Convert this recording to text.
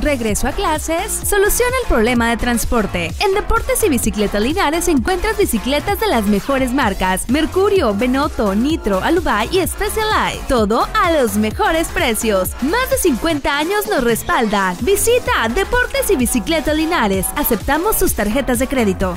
regreso a clases, soluciona el problema de transporte. En Deportes y Bicicleta Linares encuentras bicicletas de las mejores marcas: Mercurio, Benoto, Nitro, Alubay y Specialized. Todo a los mejores precios. Más de 50 años nos respaldan. Visita Deportes y Bicicleta Linares. Aceptamos sus tarjetas de crédito.